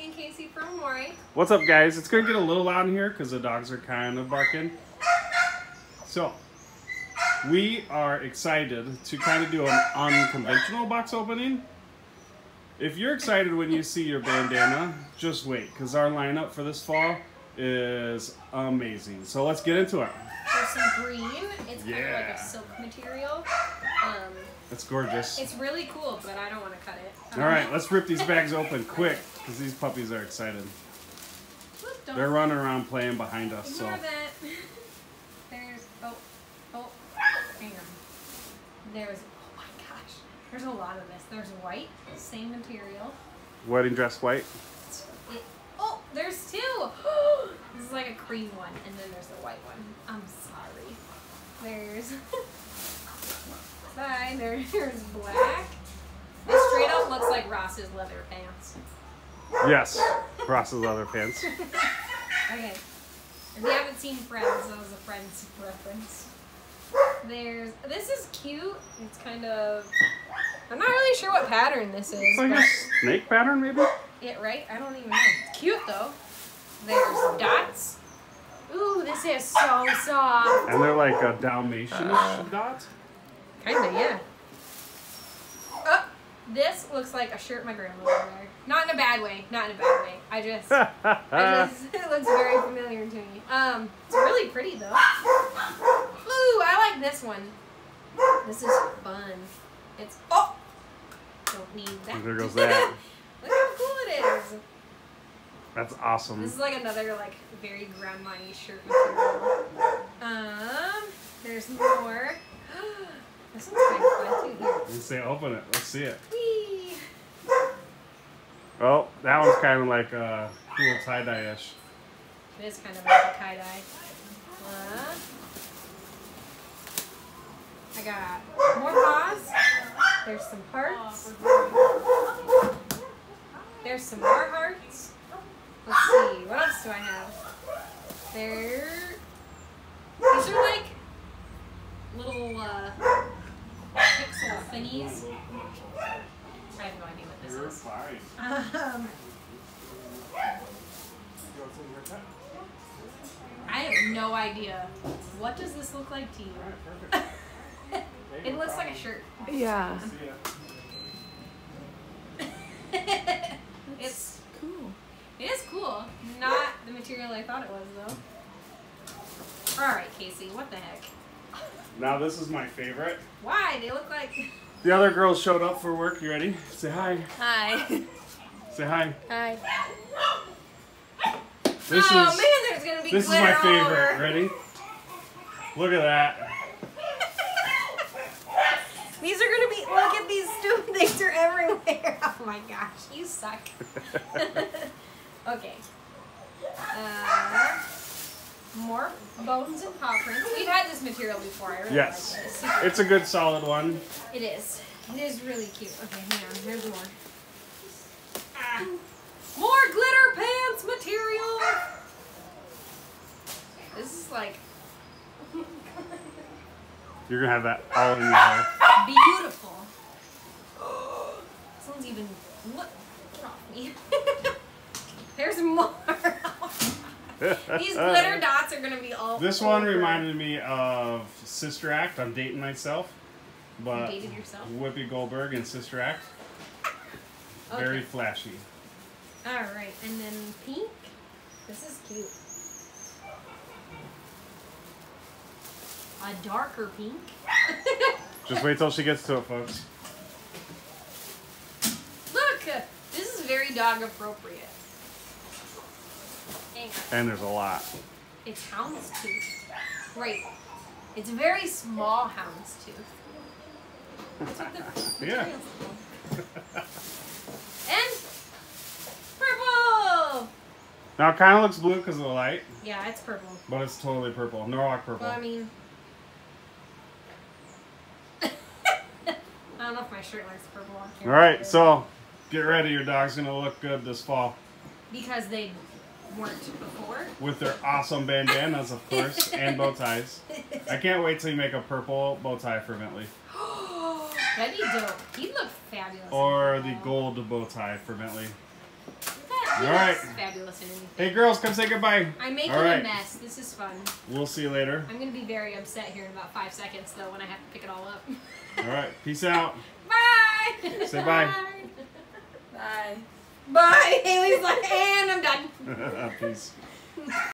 and Casey from Amore. What's up, guys? It's gonna get a little loud in here because the dogs are kind of barking. So, we are excited to kind of do an unconventional box opening. If you're excited when you see your bandana, just wait because our lineup for this fall is amazing. So let's get into it. There's some green. It's kind of like Yeah. a silk material. Um, It's gorgeous. it's really cool, but I don't want to cut it. All right, let's rip these bags open quick because these puppies are excited. They're running around playing behind us. So There's oh oh hang on. There's oh my gosh. There's a lot of this. There's white, same material. wedding dress white. It, oh, there's two. this is like a cream one, and then there's the white one. I'm sorry. There's Bye. There, there's black. This straight up looks like Ross's leather pants. Yes, Ross's leather pants. Okay. If you haven't seen Friends, that was a Friends reference. There's this is cute. It's kind of I'm not really sure what pattern this is. It's like a snake pattern, maybe. it right? I don't even know. It's cute though. There's dots. Ooh, this is so soft. And they're like a Dalmatianish uh, dot. Kinda, yeah. Oh, this looks like a shirt my grandma would wear. Not in a bad way. Not in a bad way. I just I just, it looks very familiar to me. Um, it's really pretty though. Ooh, I like this one. This is fun. It's oh, don't need that. There goes that. Look how cool it is. That's awesome. This is like another like very grandma-y shirt material. Um, there's more. this one's kind of fun too. Here. Let's say open it. Let's see it. Whee! Oh, that one's kind of like uh, cool tie dye ish. It is kind of like a tie dye. Uh, I got more paws. There's some hearts. There's some more hearts. Let's see, what else do I have? There. These are like little uh, pixel. I have no idea what this is. Um, I have no idea. What does this look like to you? it looks like a shirt. Yeah. it's Cool. it is cool. Not the material I thought it was though. All right, Casey. What the heck? Now this is my favorite. Why they look like? The other girls showed up for work. You ready? Say hi. Hi. Say hi. Hi. This oh is man, there's gonna be this is my favorite. over. Ready? Look at that. These are gonna be. Look at these stupid things are everywhere. Oh my gosh, you suck. okay. Uh, more bones and paw prints. We've had this material before. I really Yes. like. It's It's a good solid one. It is. It is really cute. Okay, hang on. There's more. Ah. More glitter pants material. This is like You're gonna have that all in your hair. beautiful. This one's even. Look, get off me. There's more. These glitter dots are gonna be all. This one over. reminded me of Sister Act. I'm dating myself, but You dated yourself? Whoopi Goldberg and Sister Act. Okay. Very flashy. All right, and then pink. This is cute. A darker pink. Just wait till she gets to it, folks. Look, this is very dog appropriate. And there's a lot. It's houndstooth. Right. It's a very small houndstooth. That's what the Yeah. And purple. Now it kind of looks blue because of the light, Yeah, it's purple. but it's totally purple. Norwalk purple. Well, I mean, I don't know if my shirt likes purple on camera. right, so get ready. Your dog's gonna look good this fall because they weren't before. with their awesome bandanas, of course, and bow ties. I can't wait till you make a purple bow tie for Bentley, That'd be dope. He'd look fabulous. or the gold bow tie for Bentley. All right. Fabulous. Hey, girls, come say goodbye. I'm making a mess. This is fun. We'll see you later. I'm gonna be very upset here in about five seconds though when I have to pick it all up. All right. Peace out. Bye. Say bye. Bye. Bye. Haley's like, and I'm done. Peace.